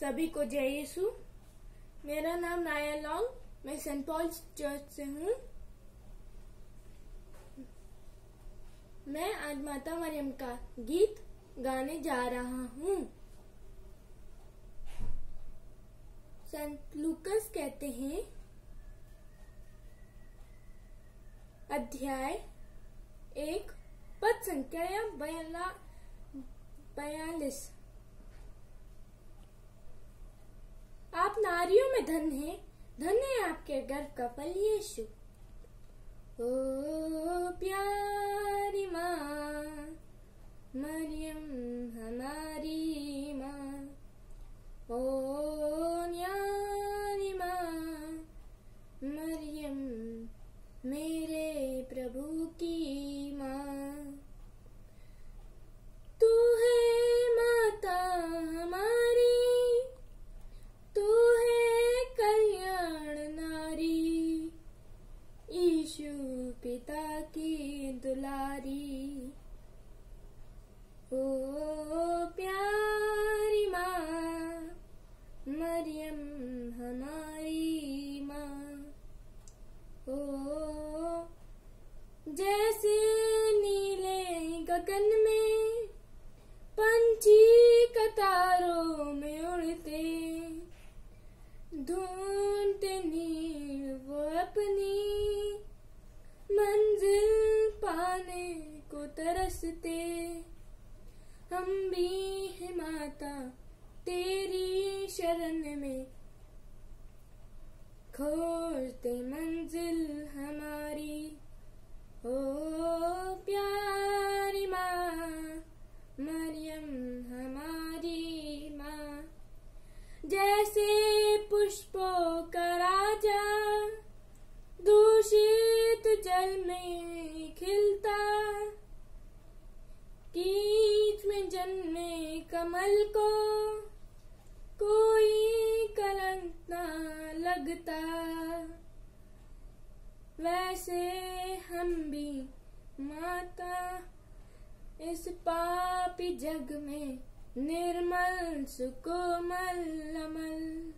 सभी को जय यीशु। मेरा नाम नाया लॉन्ग मैं सेंट पॉल चर्च से हूँ। मैं आज माता मरियम का गीत गाने जा रहा हूँ। संत लूकस कहते हैं, अध्याय एक, पद संख्या बयालीस। में धन है धन है आपके गर्व का फल यीशु। ओ प्यारी गगन में पंछी कतारों में उड़ते। ढूंढते नील वो अपनी, मंजिल पाने को तरसते। हम भी है माता, तेरी शरण में। खोजते मंजिल जल में खिलता, कीच में जन्मे कमल को, कोई कलंक ना लगता। वैसे हम भी माता, इस पापी जग में निर्मल, सुकोमल, अमल।